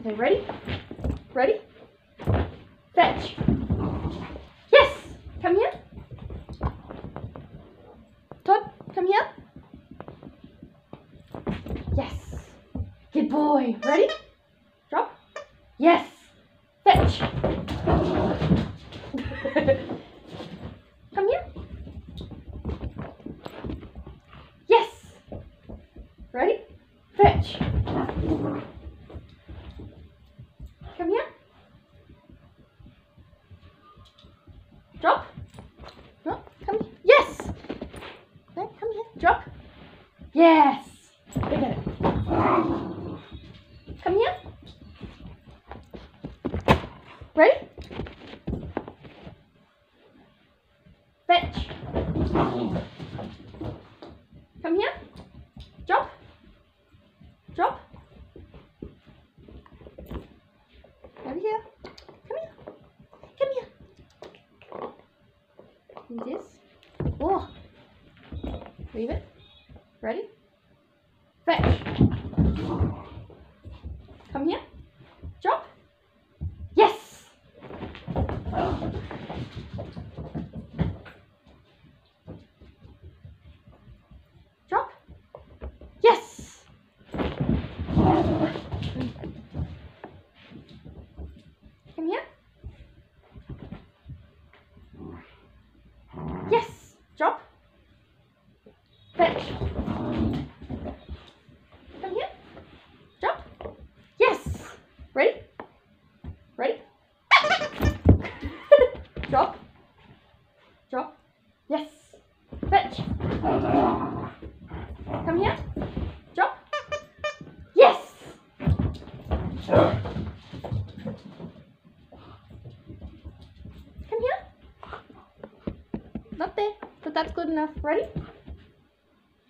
Okay, ready? Ready? Fetch. Yes! Come here. Todd, come here. Yes. Good boy. Ready? Drop. Yes. Fetch. come here. Yes. Ready? Fetch. Come here. Drop. Drop. Come here. Yes. Okay, come here. Drop. Yes. It. Come here. Ready? Fetch. Come here. Drop. Drop. Over here. Come here. Come here. This. Oh. Leave it. Ready? Fetch. Come here. Drop. Yes. Drop. Yes. Come here. Yes. Drop. Fetch. Come here. Drop. Yes. Ready? Ready? Drop. Drop. Yes. Fetch. Come here. Drop. Yes. Come here. Not there, but that's good enough. Ready?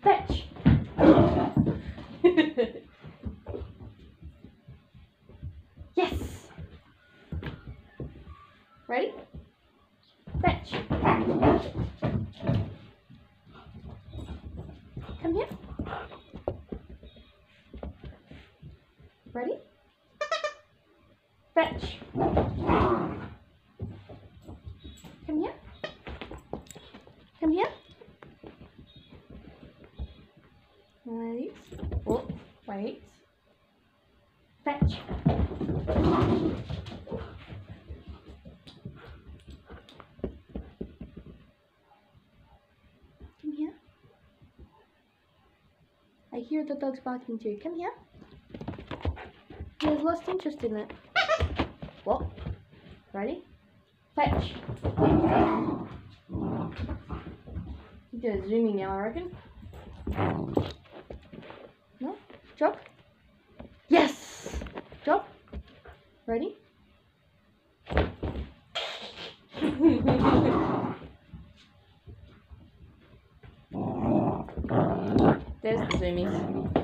Fetch. yes. Ready? Fetch. Come here. Ready? Fetch. Come here. Come here. Wait. Oh, wait. Fetch. Come here. I hear the dogs barking too. Come here. He has lost interest in it. What? Ready? Fetch. He's just zooming now, I reckon. No? Drop. Yes! Drop. Ready? There's the zoomies.